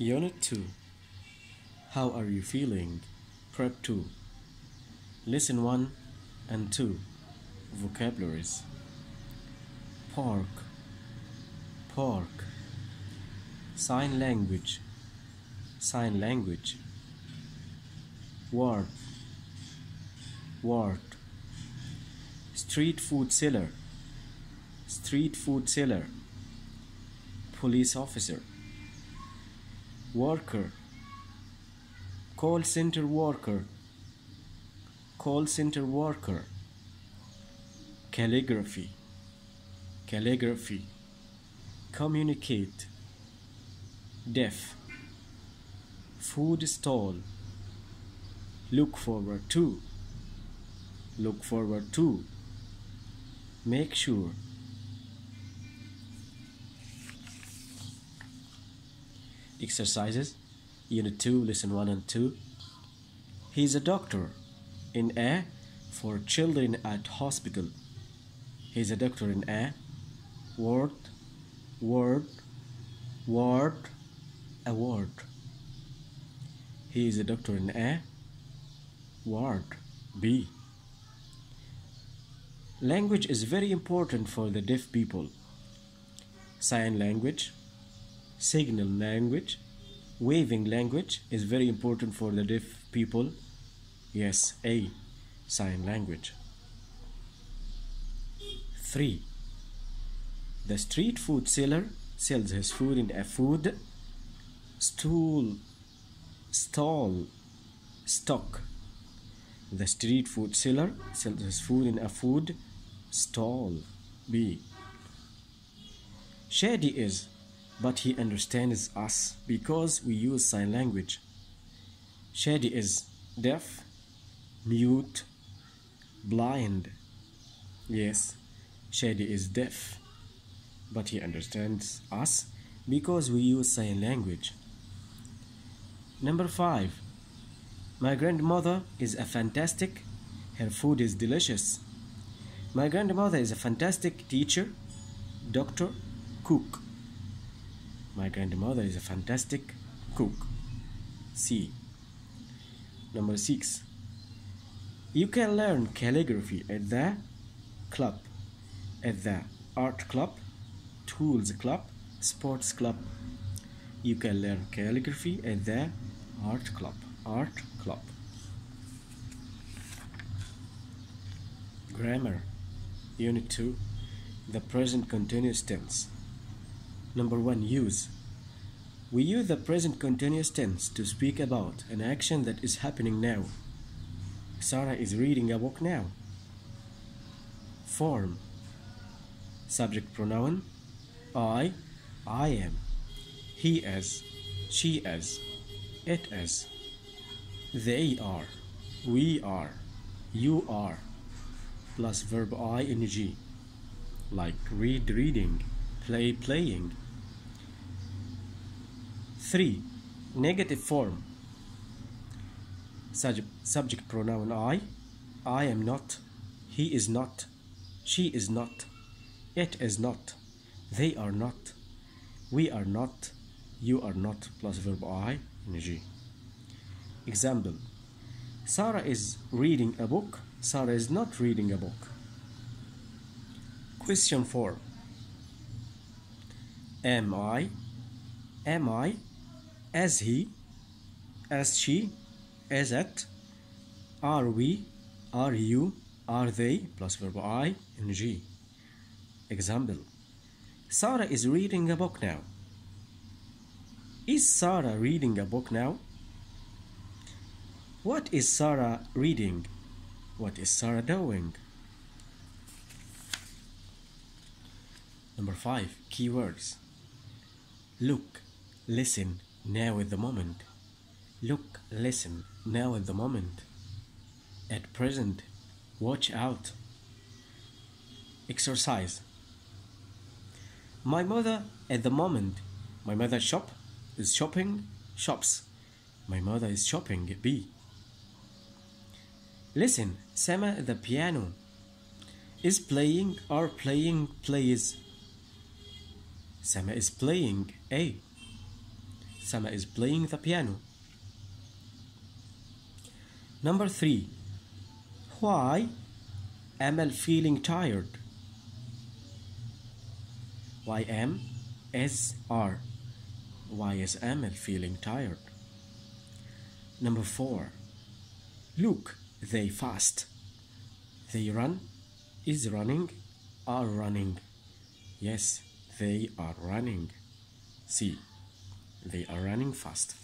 Unit 2 How are you feeling? Prep 2 Listen 1 and 2 Vocabularies. Park Park Sign language. Sign language. Ward Ward Street food seller. Street food seller. Police officer worker. Call center worker. Call center worker. Calligraphy. Calligraphy. Communicate. Deaf food stall. Look forward to. Look forward to. Make sure exercises unit 2 lesson 1 and 2 he is a doctor in a for children at hospital. He is a doctor in a word word word award he is a doctor in a word b. Language is very important for the deaf people. Sign language signal language waving language is very important for the deaf people. Yes a sign language. 3 the street food seller sells his food in a food stool stall stock. The street food seller sells his food in a food stall. B shady is but he understands us because we use sign language. Shady is deaf, mute, blind. Yes, Shady is deaf, but he understands us because we use sign language. Number five, my grandmother is a fantastic, her food is delicious. My grandmother is a fantastic teacher, doctor, cook. My grandmother is a fantastic cook. C. Number 6. You can learn calligraphy at the club, at the art club, tools club, sports club. You can learn calligraphy at the art club, art club. Grammar, Unit 2, the present continuous tense. Number one, use. We use the present continuous tense to speak about an action that is happening now. Sarah is reading a book now. Form. Subject pronoun. I, I am. He is. She is. It is. They are. We are. You are. Plus verb ing. Like read, reading play playing 3 negative form. Sub subject pronoun I I am not he is not she is not it is not they are not we are not you are not plus verb I example Sarah is reading a book Sarah is not reading a book. Question 4 am I, am I, as he, as she, as it, are we, are you, are they, plus verb I and G. Example Sarah is reading a book now. Is Sarah reading a book now? What is Sarah reading? What is Sarah doing? Number five, keywords. Look, listen, now at the moment. Look, listen, now at the moment. At present, watch out. Exercise. My mother at the moment. My mother shop is shopping, shops. My mother is shopping, B. Listen, Sama at the piano is playing or playing plays Sama is playing A. Sama is playing the piano. Number three. Why am I feeling tired? Why am Why is Amal feeling tired? Number four. Look, they fast. They run, is running, are running. Yes, they are running. See, they are running fast.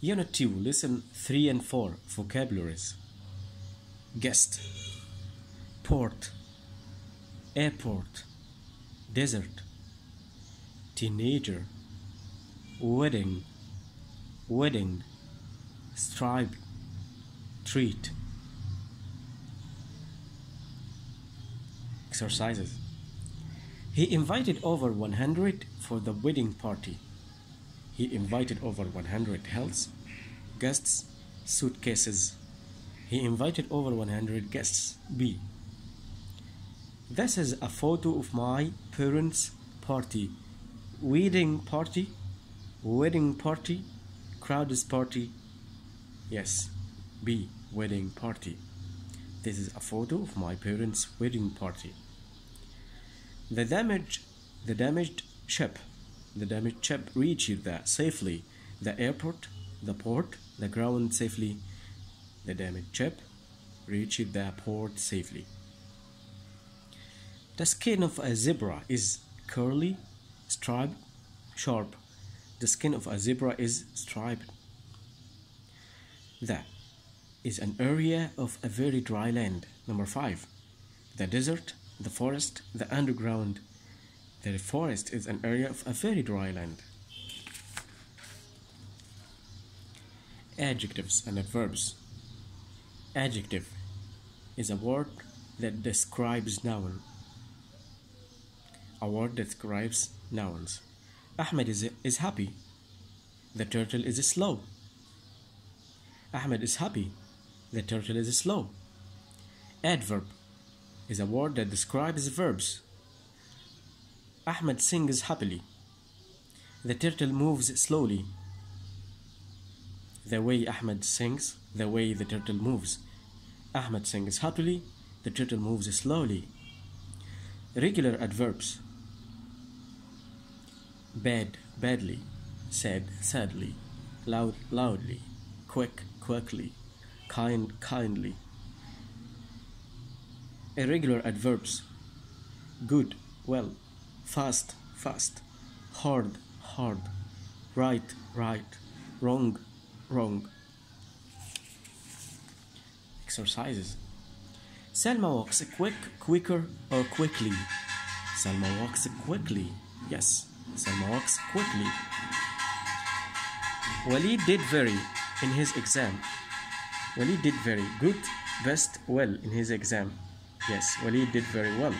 Unit 2, Listen. 3 and 4, vocabularies. Guest, port, airport, desert, teenager, wedding, wedding, stripe, treat. Exercises. He invited over 100 for the wedding party. He invited over 100 health guests, suitcases. He invited over 100 guests. B. This is a photo of my parents' party. Wedding party, wedding party, crowd's party. Yes, B. Wedding party. This is a photo of my parents' wedding party. The damaged, the damaged ship, the damaged ship reached the safely the airport, the port, the ground safely. The damaged ship reached the port safely. The skin of a zebra is curly, striped, sharp. The skin of a zebra is striped. That is an area of a very dry land. Number five, the desert, the forest, the underground. The forest is an area of a very dry land. Adjectives and adverbs. Adjective is a word that describes noun. A word that describes nouns. Ahmed is, is happy. The turtle is slow. Ahmed is happy. The turtle is slow. Adverb is a word that describes verbs. Ahmed sings happily. The turtle moves slowly. The way Ahmed sings, the way the turtle moves. Ahmed sings happily, the turtle moves slowly. Regular adverbs bad, badly, sad, sadly, loud, loudly, quick, quickly, kind, kindly. Irregular adverbs good, well, fast, fast, hard, hard, right, right, wrong, wrong. Exercises. Selma walks quick, quicker, or quickly. Selma walks quickly. Yes, Selma walks quickly. Walid did very in his exam. Walid did very good, best, well in his exam. Yes, Walid did very well.